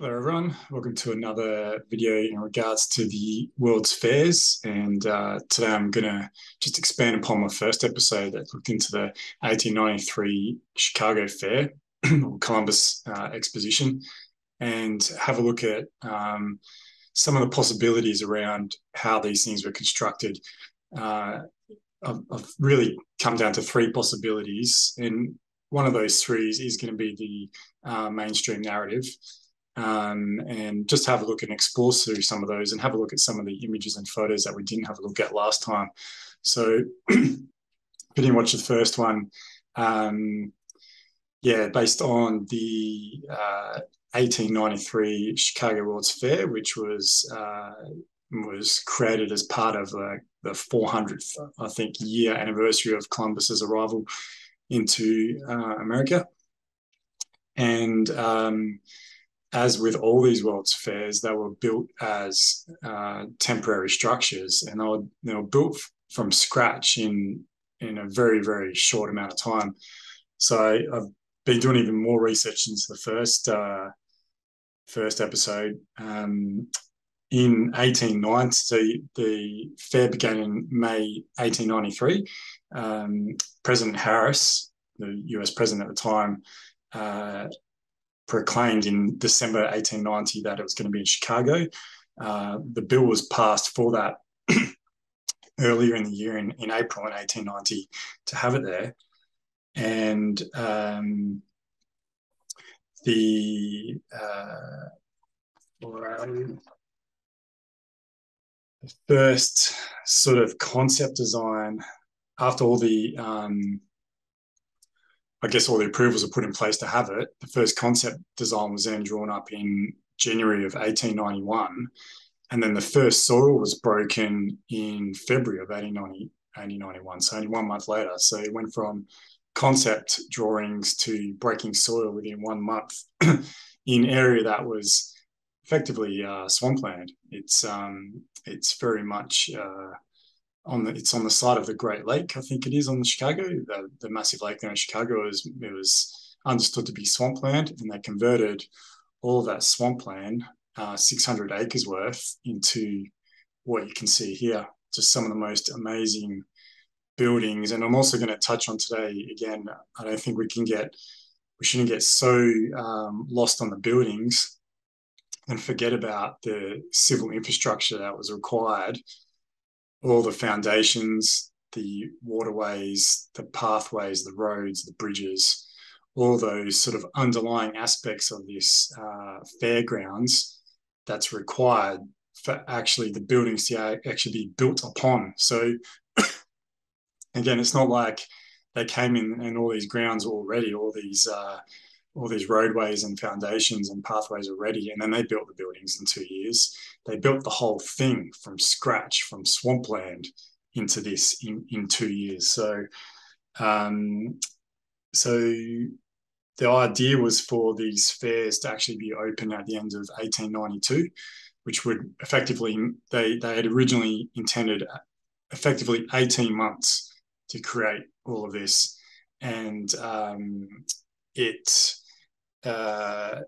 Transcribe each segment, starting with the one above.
Hello everyone, welcome to another video in regards to the World's Fairs. And uh, today I'm going to just expand upon my first episode that looked into the 1893 Chicago Fair or Columbus uh, Exposition and have a look at um, some of the possibilities around how these things were constructed. Uh, I've, I've really come down to three possibilities and one of those three is going to be the uh, mainstream narrative um, and just have a look and explore through some of those and have a look at some of the images and photos that we didn't have a look at last time. So didn't watch the first one, um, yeah, based on the uh, 1893 Chicago World's Fair, which was uh, was created as part of uh, the 400th, I think, year anniversary of Columbus's arrival into uh, America. And um, as with all these World's Fairs, they were built as uh, temporary structures, and they were they were built from scratch in in a very very short amount of time. So I, have been doing even more research into the first uh, first episode. Um, in 1890, so the fair began in May 1893. Um, president Harris, the US president at the time, uh, proclaimed in December 1890 that it was going to be in Chicago. Uh, the bill was passed for that earlier in the year in, in April in 1890 to have it there. And um, the, uh, first sort of concept design after all the um, I guess all the approvals are put in place to have it. The first concept design was then drawn up in January of 1891. And then the first soil was broken in February of 1890, 1891, so only one month later. So it went from concept drawings to breaking soil within one month in area that was effectively uh, swampland. It's um, it's very much uh, on the it's on the side of the Great Lake, I think it is on the Chicago, the, the massive lake there in Chicago is it was understood to be swampland, and they converted all of that swampland, uh, 600 acres worth, into what you can see here. Just some of the most amazing buildings, and I'm also going to touch on today again. I don't think we can get we shouldn't get so um, lost on the buildings and forget about the civil infrastructure that was required all the foundations, the waterways, the pathways, the roads, the bridges, all those sort of underlying aspects of this uh, fairgrounds that's required for actually the buildings to actually be built upon. So again, it's not like they came in and all these grounds already, all these uh, all these roadways and foundations and pathways already, and then they built the buildings in two years. They built the whole thing from scratch, from swampland into this in, in two years. So, um, so the idea was for these fairs to actually be open at the end of 1892, which would effectively they they had originally intended effectively 18 months to create all of this, and um, it uh,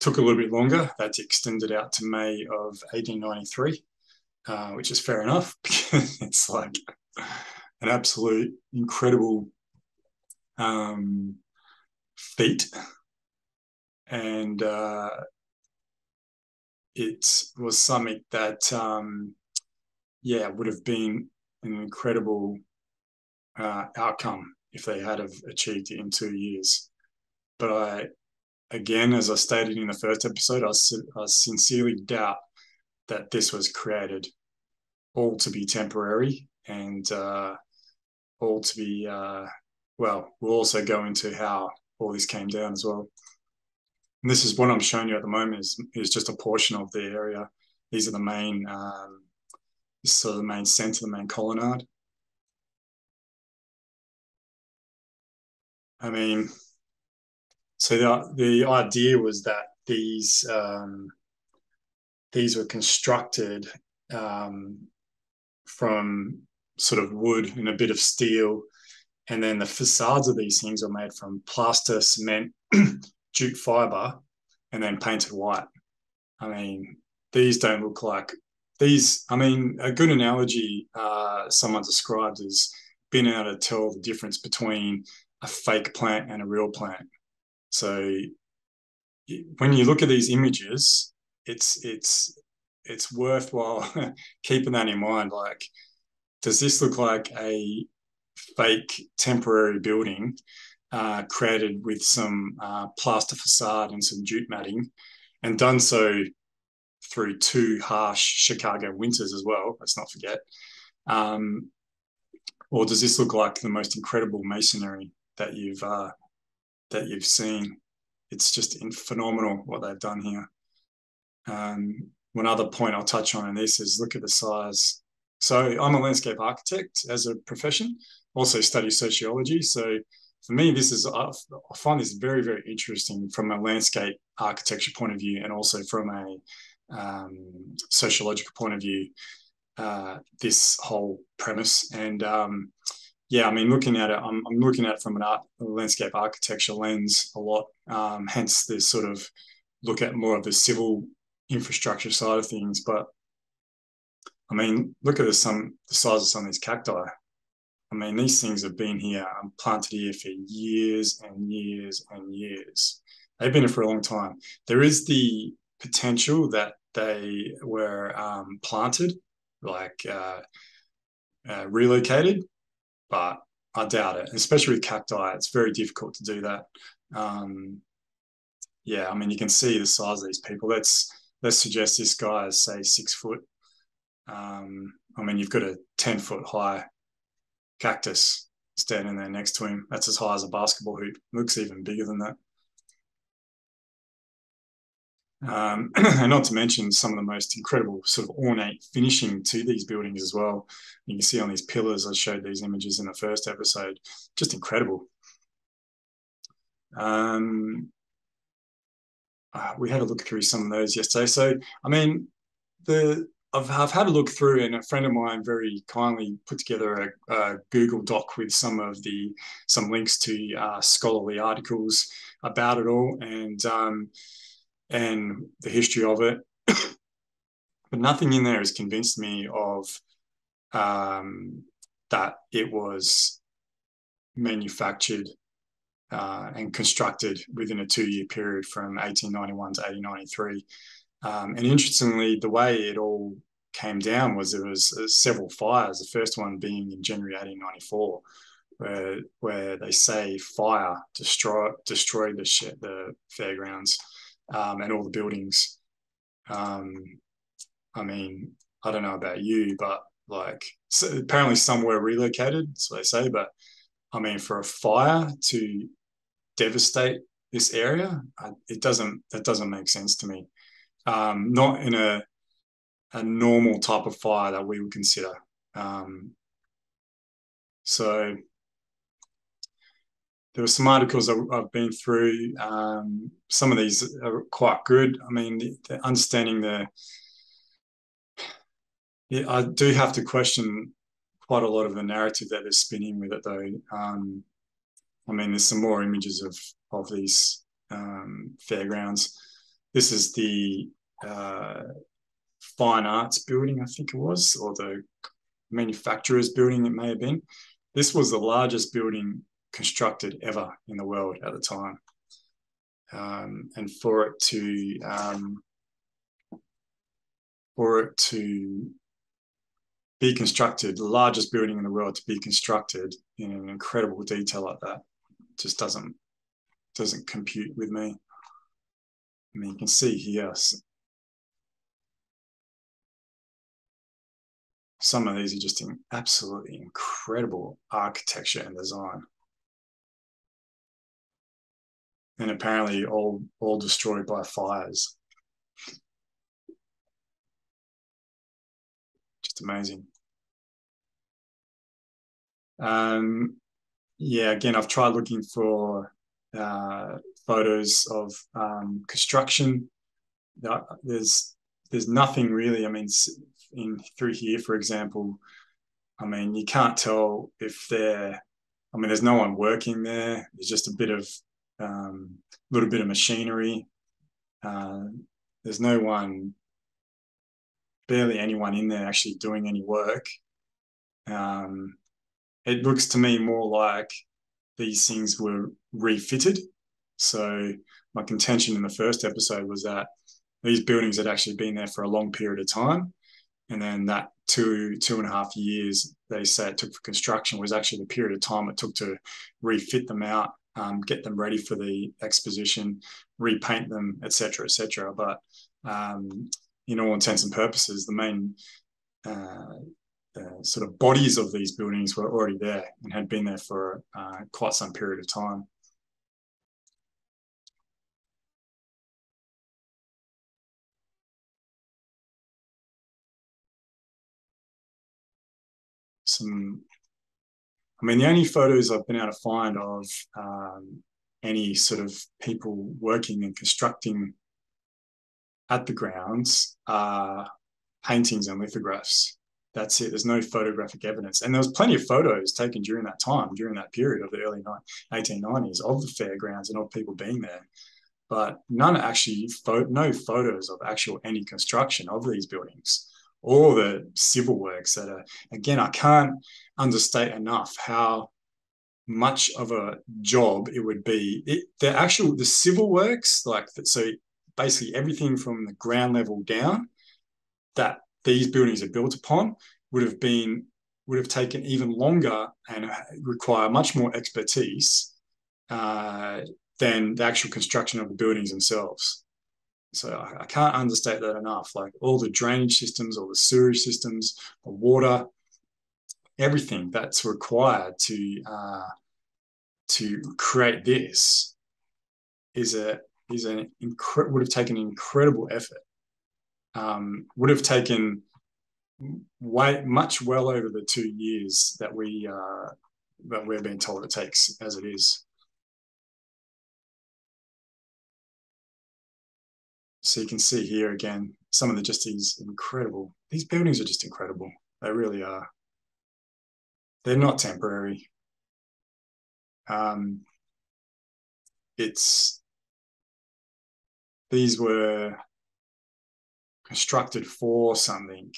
took a little bit longer. That's extended out to May of 1893, uh, which is fair enough because it's like an absolute incredible um, feat. And uh, it was something that, um, yeah, would have been an incredible uh, outcome if they had have achieved it in two years. But I again, as I stated in the first episode, I, I sincerely doubt that this was created all to be temporary and uh, all to be, uh, well, we'll also go into how all this came down as well. And this is what I'm showing you at the moment is, is just a portion of the area. These are the main, um, sort of the main center, the main colonnade. I mean, so the the idea was that these um, these were constructed um, from sort of wood and a bit of steel, and then the facades of these things are made from plaster, cement, jute fiber, and then painted white. I mean, these don't look like these. I mean, a good analogy uh, someone described is being able to tell the difference between a fake plant and a real plant. So when you look at these images, it's it's it's worthwhile keeping that in mind. Like, does this look like a fake temporary building uh, created with some uh, plaster facade and some jute matting, and done so through two harsh Chicago winters as well. Let's not forget. Um, or does this look like the most incredible masonry that you've uh, that you've seen? It's just phenomenal what they've done here. Um, one other point I'll touch on in this is look at the size. So I'm a landscape architect as a profession, also study sociology. So for me, this is I find this very very interesting from a landscape architecture point of view, and also from a um, sociological point of view. Uh, this whole premise and um, yeah, I mean, looking at it, I'm, I'm looking at it from an art, landscape architecture lens a lot. Um, hence, this sort of look at more of the civil infrastructure side of things. But I mean, look at the some the size of some of these cacti. I mean, these things have been here planted here for years and years and years. They've been here for a long time. There is the potential that they were um, planted, like uh, uh, relocated, but I doubt it. Especially with cacti, it's very difficult to do that. Um, yeah, I mean, you can see the size of these people. Let's let's suggest this guy is say six foot. Um, I mean, you've got a ten foot high cactus standing there next to him. That's as high as a basketball hoop. Looks even bigger than that. Um, and not to mention some of the most incredible sort of ornate finishing to these buildings as well. You can see on these pillars, I showed these images in the first episode, just incredible. Um, uh, we had a look through some of those yesterday. So, I mean, the I've, I've had a look through, and a friend of mine very kindly put together a, a Google Doc with some of the some links to uh, scholarly articles about it all, and um, and the history of it. but nothing in there has convinced me of um, that it was manufactured uh, and constructed within a two-year period from 1891 to 1893. Um, and interestingly, the way it all came down was there was uh, several fires. The first one being in January 1894, where where they say fire destroy destroyed the the fairgrounds um, and all the buildings. Um, I mean, I don't know about you, but like so apparently some were relocated, so they say. But I mean, for a fire to devastate this area, it doesn't that doesn't make sense to me. Um, not in a a normal type of fire that we would consider. Um, so there were some articles I've been through. Um, some of these are quite good. I mean, the, the understanding the, yeah, I do have to question quite a lot of the narrative that they're spinning with it, though. Um, I mean, there's some more images of of these um, fairgrounds. This is the uh, fine arts building, I think it was, or the manufacturers building. It may have been. This was the largest building constructed ever in the world at the time. Um, and for it to um, for it to be constructed, the largest building in the world to be constructed in an incredible detail like that, just doesn't doesn't compute with me. I mean, you can see here some of these are just in absolutely incredible architecture and design. And apparently all all destroyed by fires. Just amazing. Um, yeah, again, I've tried looking for uh, photos of um, construction. There's there's nothing really. I mean, in through here, for example, I mean, you can't tell if they're. I mean, there's no one working there. There's just a bit of um, little bit of machinery. Uh, there's no one, barely anyone in there actually doing any work. Um, it looks to me more like these things were refitted. So my contention in the first episode was that these buildings had actually been there for a long period of time. And then that two, two and a half years they say it took for construction was actually the period of time it took to refit them out, um, get them ready for the exposition, repaint them, etc., etc. But um, in all intents and purposes, the main uh, uh, sort of bodies of these buildings were already there and had been there for uh, quite some period of time. Some, I mean, the only photos I've been able to find of um, any sort of people working and constructing at the grounds are paintings and lithographs. That's it. There's no photographic evidence. And there was plenty of photos taken during that time, during that period of the early 1890s of the fairgrounds and of people being there. But none actually, no photos of actual any construction of these buildings or the civil works that are, again, I can't understate enough how much of a job it would be. It, the actual, the civil works, like, so basically everything from the ground level down that these buildings are built upon would have been would have taken even longer and require much more expertise uh, than the actual construction of the buildings themselves. So I, I, can't understate that enough. Like all the drainage systems, all the sewage systems, the water, everything that's required to uh, to create this is a is an incre- would have taken incredible effort. Um, would have taken way much well over the two years that we uh, that we're being told it takes as it is. So you can see here again some of the just these incredible. These buildings are just incredible. They really are. They're not temporary. Um, it's these were constructed for something,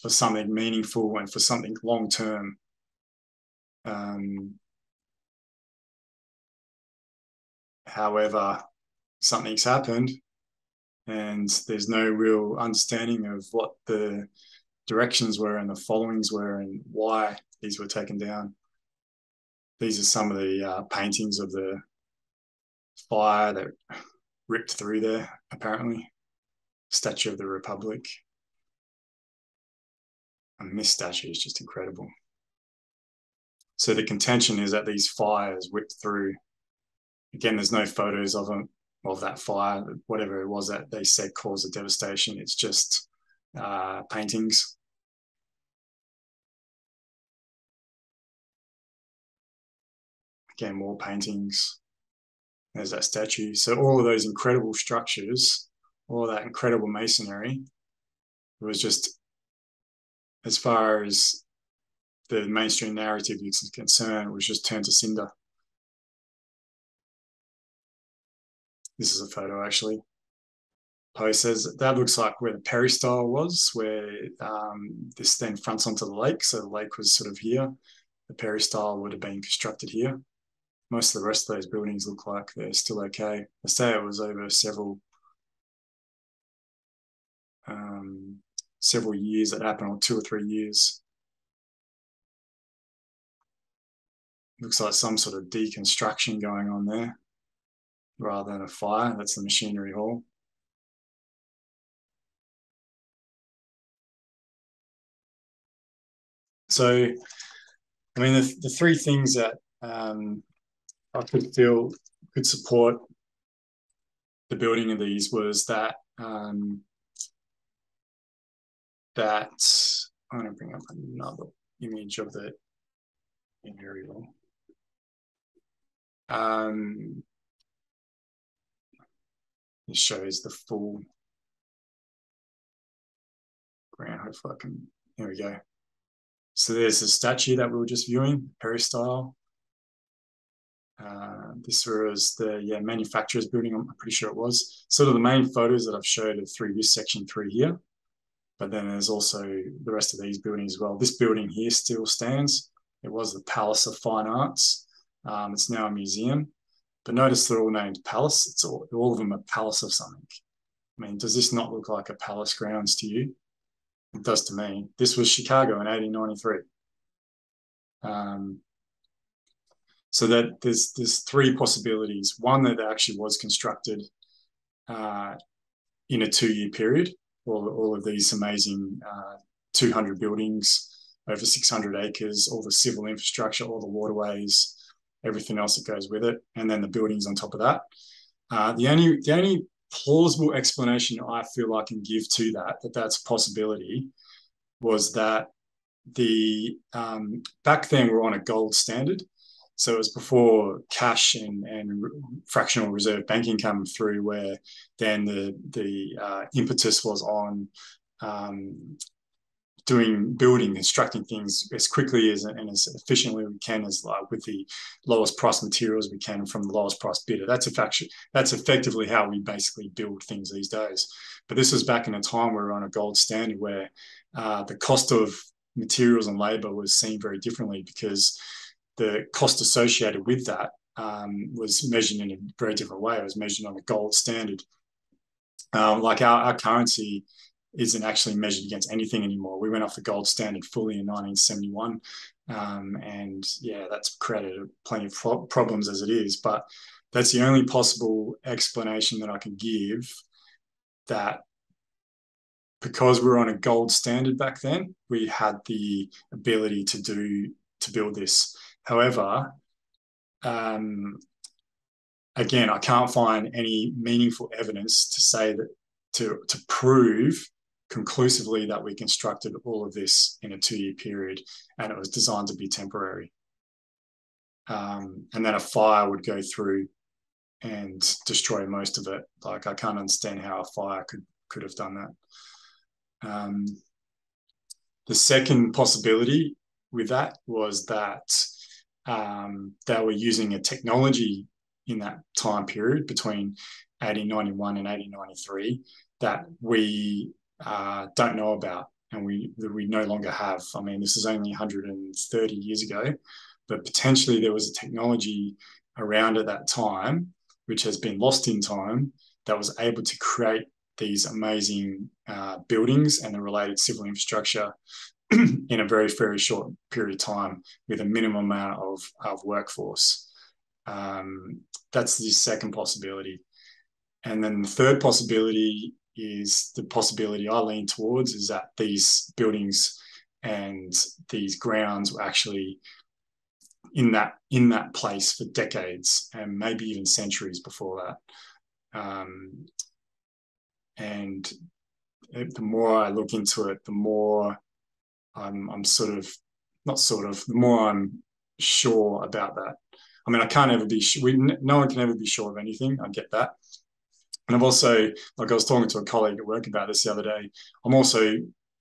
for something meaningful and for something long term. Um, however, something's happened and there's no real understanding of what the directions were and the followings were and why these were taken down. These are some of the uh, paintings of the fire that ripped through there, apparently. Statue of the Republic. And this statue is just incredible. So the contention is that these fires whipped through. Again, there's no photos of them of that fire, whatever it was that they said caused the devastation. It's just uh, paintings. Again, more paintings. There's that statue. So all of those incredible structures, all that incredible masonry, was just as far as the mainstream narrative is concerned, was just turned to cinder. This is a photo actually. Poe says that looks like where the peristyle was, where um, this then fronts onto the lake. So the lake was sort of here. The peristyle would have been constructed here most of the rest of those buildings look like they're still okay. I say it was over several um, several years that happened, or two or three years. Looks like some sort of deconstruction going on there rather than a fire. That's the machinery hall. So, I mean, the, the three things that um, I could feel could support the building of these was that um, that I'm going to bring up another image of the aerial. Um, it shows the full ground. Hopefully, I can. Here we go. So there's the statue that we were just viewing, peristyle. Uh, this was the yeah manufacturer's building. I'm pretty sure it was. Sort of the main photos that I've showed are through this section through here, but then there's also the rest of these buildings as well. This building here still stands. It was the Palace of Fine Arts. Um, it's now a museum, but notice they're all named Palace. It's all, all of them are Palace of something. I mean, does this not look like a palace grounds to you? It does to me. This was Chicago in 1893. Um, so that there's there's three possibilities. One that actually was constructed uh, in a two-year period. All, all of these amazing uh, 200 buildings, over 600 acres, all the civil infrastructure, all the waterways, everything else that goes with it, and then the buildings on top of that. Uh, the only the only plausible explanation I feel I can give to that that that's a possibility was that the um, back then we're on a gold standard, so it was before cash and, and fractional reserve banking come through, where then the the uh, impetus was on um, doing building, constructing things as quickly as and as efficiently we can, as like with the lowest price materials we can from the lowest price bidder. That's effectively that's effectively how we basically build things these days. But this was back in a time where we are on a gold standard where uh, the cost of materials and labour was seen very differently because the cost associated with that um, was measured in a very different way. It was measured on a gold standard. Um, like our, our currency isn't actually measured against anything anymore. We went off the gold standard fully in 1971. Um, and yeah, that's created plenty of pro- problems as it is. But that's the only possible explanation that I can give that because we were on a gold standard back then, we had the ability to do to build this. However, um, again, I can't find any meaningful evidence to say that to to prove conclusively that we constructed all of this in a two year period and it was designed to be temporary. Um, and then a fire would go through and destroy most of it. Like I can't understand how a fire could could have done that. Um, the second possibility with that was that um, they were using a technology in that time period between 1891 and 1893 that we uh, don't know about and we that we no longer have. I mean, this is only 130 years ago, but potentially there was a technology around at that time which has been lost in time that was able to create these amazing uh, buildings and the related civil infrastructure in a very very short period of time with a minimum amount of, of workforce. Um, that's the second possibility. And then the third possibility is the possibility I lean towards is that these buildings and these grounds were actually in that in that place for decades and maybe even centuries before that. Um, and the more I look into it, the more I'm, I'm sort of not sort of the more I'm sure about that. I mean, I can't ever be sure. We, no one can ever be sure of anything. I get that, and I've also, like I was talking to a colleague at work about this the other day, I'm also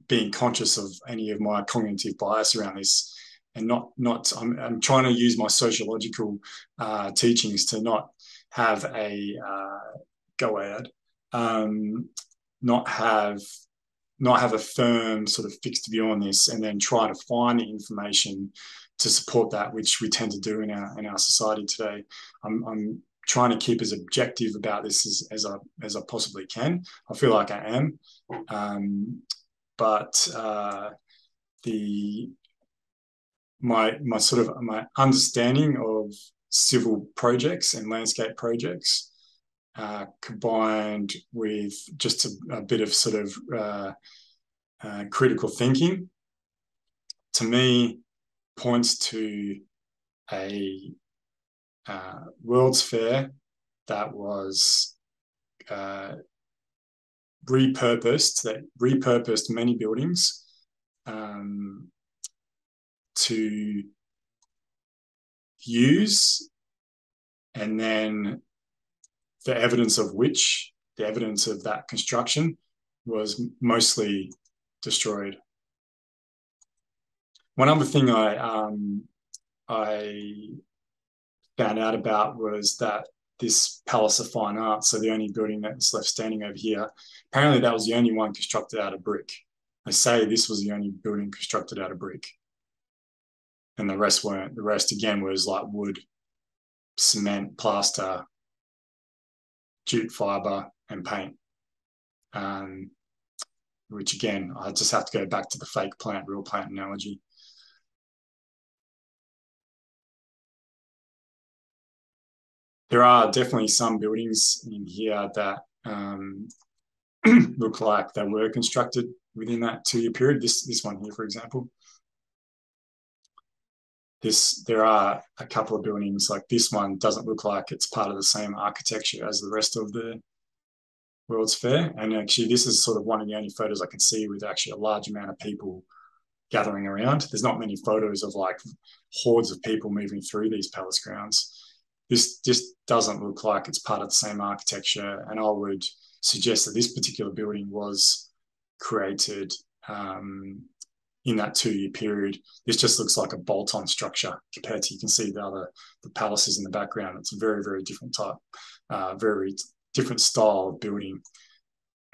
being conscious of any of my cognitive bias around this and not, not I'm, I'm trying to use my sociological uh, teachings to not have a, uh, go ahead, um, not have not have a firm sort of fixed view on this and then try to find the information to support that, which we tend to do in our in our society today. I'm, I'm trying to keep as objective about this as, as I as I possibly can. I feel like I am, um, but uh, the my my sort of my understanding of civil projects and landscape projects uh, combined with just a, a, bit of sort of uh, uh critical thinking to me points to a uh, World's Fair that was uh, repurposed, that repurposed many buildings um, to use, and then the evidence of which, the evidence of that construction was mostly destroyed. One other thing I um, I found out about was that this Palace of Fine Arts, so the only building that's left standing over here, apparently that was the only one constructed out of brick. They say this was the only building constructed out of brick. And the rest weren't. The rest again was like wood, cement, plaster, jute fiber, and paint. Um, which again, I just have to go back to the fake plant, real plant analogy. There are definitely some buildings in here that um, look like they were constructed within that two-year period. This this one here, for example. This there are a couple of buildings like this one doesn't look like it's part of the same architecture as the rest of the World's Fair. And actually, this is sort of one of the only photos I can see with actually a large amount of people gathering around. There's not many photos of like hordes of people moving through these palace grounds. This just doesn't look like it's part of the same architecture. And I would suggest that this particular building was created um, in that two-year period. This just looks like a bolt-on structure compared to you can see the other the palaces in the background. It's a very very different type, uh, very different style of building.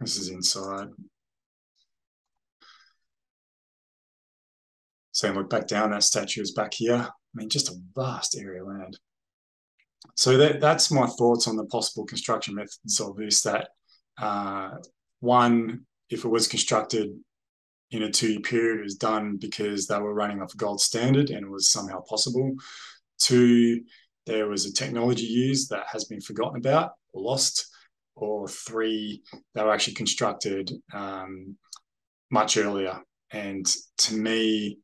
this is inside. So look back down, that statue is back here. I mean, just a vast area of land. So that, that's my thoughts on the possible construction methods of this. That uh, one, if it was constructed in a two-year period, it was done because they were running off a gold standard and it was somehow possible. Two, there was a technology used that has been forgotten about or lost. Or three, they were actually constructed um, much earlier. And to me,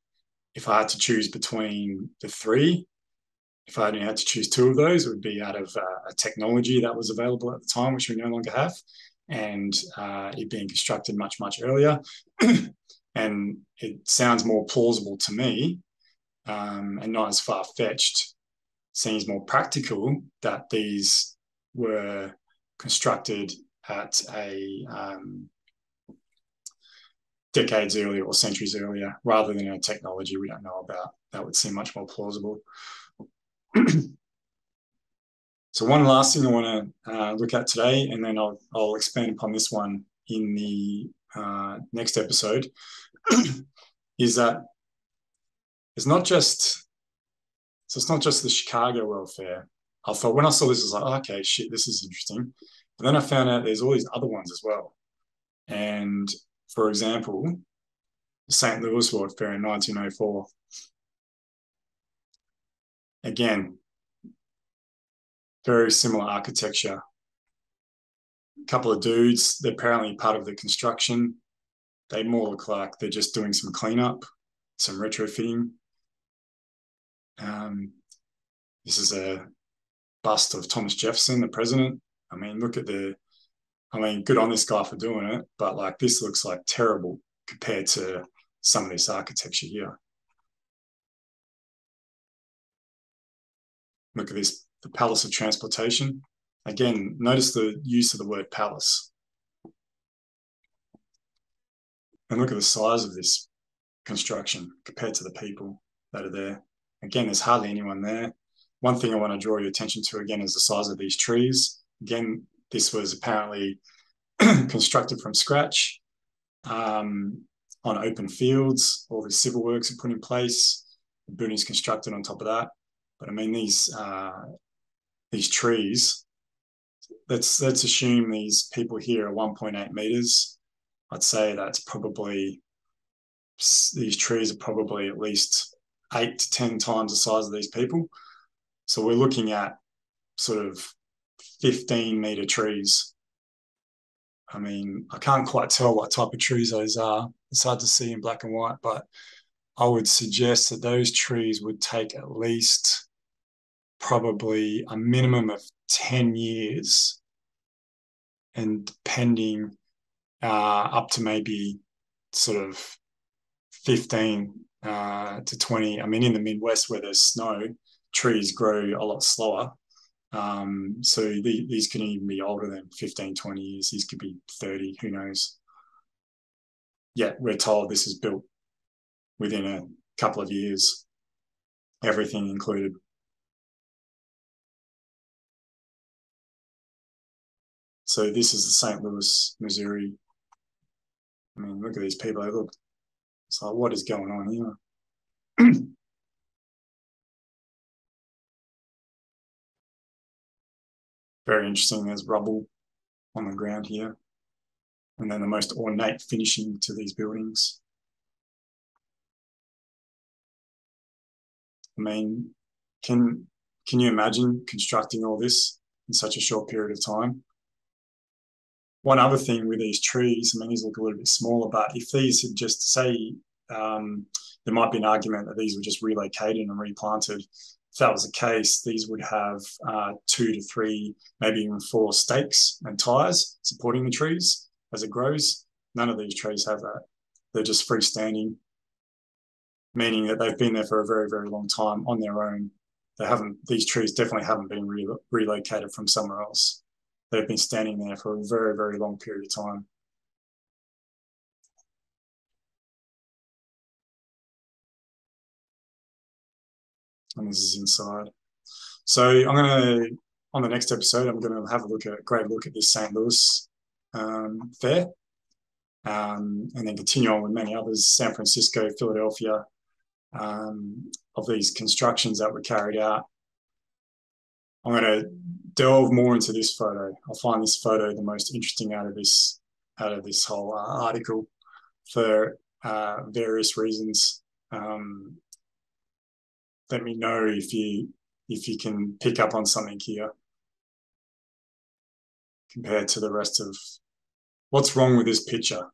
if I had to choose between the three, if I only had to choose two of those, it would be out of uh, a technology that was available at the time, which we no longer have, and uh, it being constructed much, much earlier. and it sounds more plausible to me um, and not as far fetched, seems more practical that these were constructed at a um, decades earlier or centuries earlier rather than a technology we don't know about. That would seem much more plausible. So one last thing I want to uh, look at today, and then I'll, I'll expand upon this one in the uh, next episode, is that it's not just so it's not just the Chicago World Fair. I thought when I saw this, I was like, oh, okay, shit, this is interesting. But then I found out there's all these other ones as well. And for example, the St. Louis World Fair in 1904. Again, very similar architecture. A couple of dudes, they're apparently part of the construction. They more look like they're just doing some cleanup, some retrofitting. Um, this is a bust of Thomas Jefferson, the president. I mean, look at the, I mean, good on this guy for doing it, but like this looks like terrible compared to some of this architecture here. Look at this the palace of transportation. Again, notice the use of the word palace. And look at the size of this construction compared to the people that are there. Again, there's hardly anyone there. One thing I want to draw your attention to again is the size of these trees. Again, this was apparently constructed from scratch um, on open fields. All the civil works are put in place. The building's constructed on top of that. But I mean, these uh, these trees, let's let's assume these people here are 1.8 meters. I'd say that's probably these trees are probably at least eight to ten times the size of these people. So we're looking at sort of 15 meter trees. I mean, I can't quite tell what type of trees those are. It's hard to see in black and white, but I would suggest that those trees would take at least probably a minimum of 10 years and depending uh, up to maybe sort of 15 uh, to 20. I mean, in the Midwest where there's snow, trees grow a lot slower. Um, so the, these can even be older than 15, 20 years. These could be 30, who knows. Yet we're told this is built within a couple of years, everything included. So this is the St. Louis, Missouri. I mean, look at these people. They look. It's like, what is going on here? Very interesting. There's rubble on the ground here. And then the most ornate finishing to these buildings. I mean, can can you imagine constructing all this in such a short period of time? One other thing with these trees, I mean, these look a little bit smaller, but if these had just say, um, there might be an argument that these were just relocated and replanted. That was the case, these would have uh, two to three, maybe even four stakes and ties supporting the trees as it grows. None of these trees have that. They're just freestanding, meaning that they've been there for a very, very long time on their own. They haven't; these trees definitely haven't been re relocated from somewhere else. They've been standing there for a very, very long period of time. And this is inside. So I'm going to, on the next episode, I'm going to have a look at, a great look at this St. Louis um, fair, um, and then continue on with many others, San Francisco, Philadelphia, um, of these constructions that were carried out. I'm going to delve more into this photo. I find this photo the most interesting out of this out of this whole uh, article for uh, various reasons. Um, let me know if you if you can pick up on something here compared to the rest of what's wrong with this picture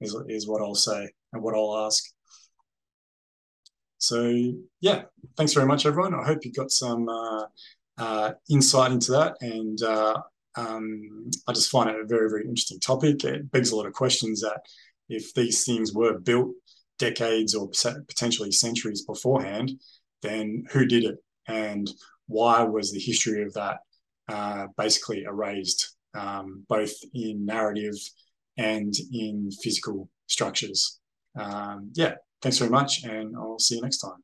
is, is what I'll say and what I'll ask. So yeah, thanks very much, everyone. I hope you got some uh, uh, insight into that. And uh, um, I just find it a very, very interesting topic. It begs a lot of questions that if these things were built decades or potentially centuries beforehand, then who did it? And why was the history of that uh, basically erased, um, both in narrative and in physical structures? Um, yeah, thanks very much, and I'll see you next time.